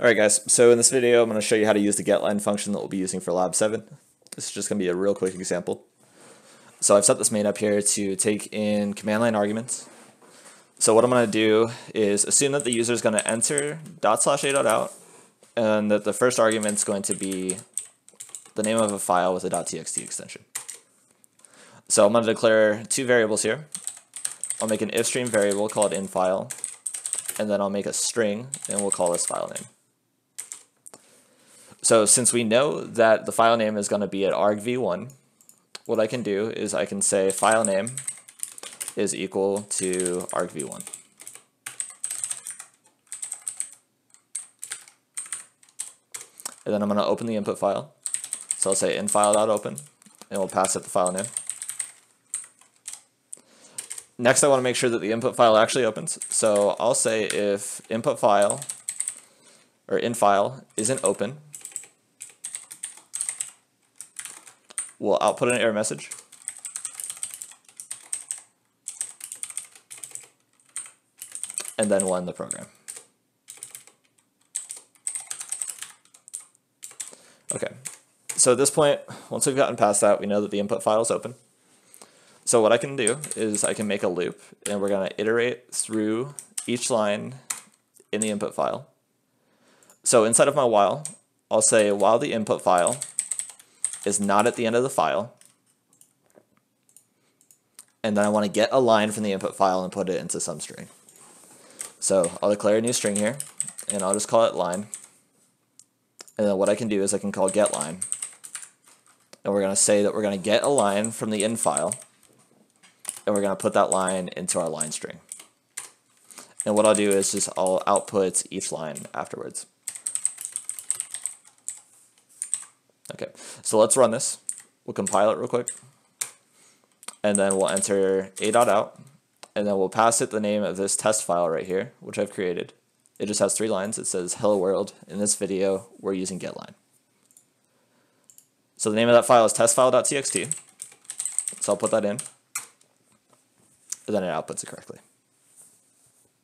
Alright guys, so in this video I'm going to show you how to use the getline function that we'll be using for Lab 7. This is just going to be a real quick example. So I've set this main up here to take in command line arguments. So what I'm going to do is assume that the user is going to enter dot slash a dot out and that the first argument is going to be the name of a file with a .txt extension. So I'm going to declare two variables here. I'll make an ifstream variable called inFile, and then I'll make a string and we'll call this file name. So since we know that the file name is going to be at argv1, what I can do is I can say file name is equal to argv1. And then I'm going to open the input file. So I'll say infile.open, and we'll pass it the file name. Next, I want to make sure that the input file actually opens. So I'll say if input file or in file isn't open, we'll output an error message. And then we'll end the program. Okay, so at this point, once we've gotten past that, we know that the input file is open. So what I can do is I can make a loop, and we're going to iterate through each line in the input file. So inside of my while, I'll say while the input file is not at the end of the file. And then I want to get a line from the input file and put it into some string. So I'll declare a new string here, and I'll just call it line. And then what I can do is I can call get line. And we're going to say that we're going to get a line from the in file, and we're going to put that line into our line string. And what I'll do is just I'll output each line afterwards. Okay, so let's run this. We'll compile it real quick. And then we'll enter a dot out, and then we'll pass it the name of this test file right here, which I've created. It just has three lines. It says, hello world. In this video, we're using getline. So the name of that file is testfile.txt. So I'll put that in. And then it outputs it correctly.